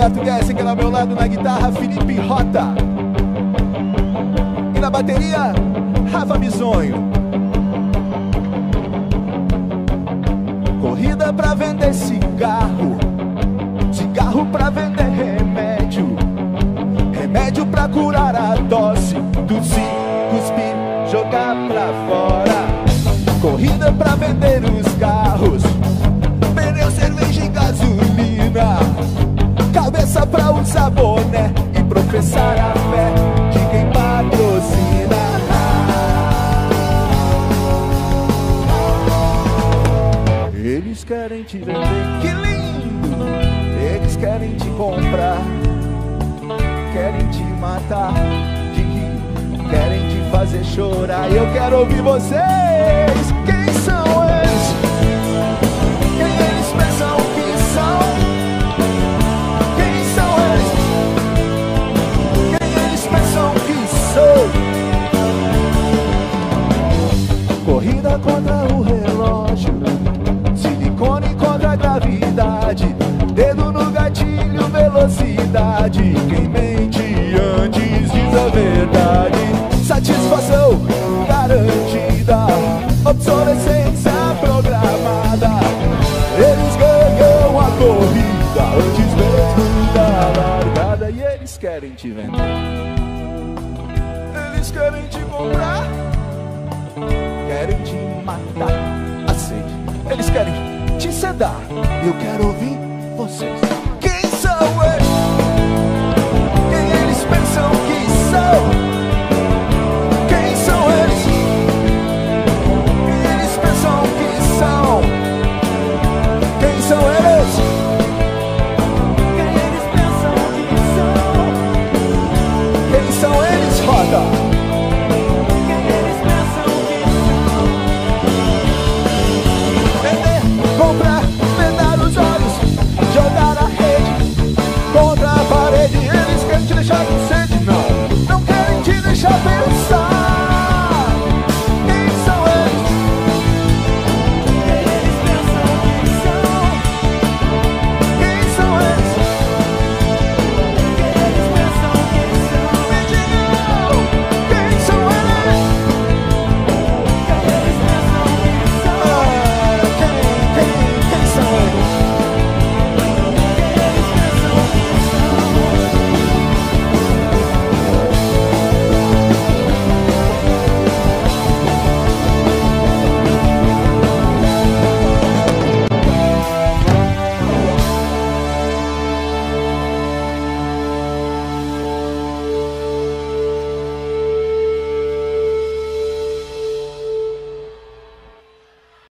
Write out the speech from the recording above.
Roberto Guess, que era ao meu lado na guitarra, Felipe Rota. E na bateria, Rafa Bisonho. Corrida pra vender cigarro, cigarro pra vender remédio, remédio pra curar a tosse, tossir, cuspir, jogar pra fora. Corrida pra vender os carros, professar a fé de quem patrocina. Eles querem te vender, que lindo! Eles querem te comprar, querem te matar, querem te fazer chorar. Eu quero ouvir vocês. Dedo no gatilho, velocidade. Quem mente antes diz a verdade. Satisfação garantida. Obsolescência programada. Eles ganham a corrida antes mesmo da largada. E eles querem te vender. Eles querem te comprar. Querem te matar. Aceite. Eles querem te sedar. Eu quero ouvir vocês.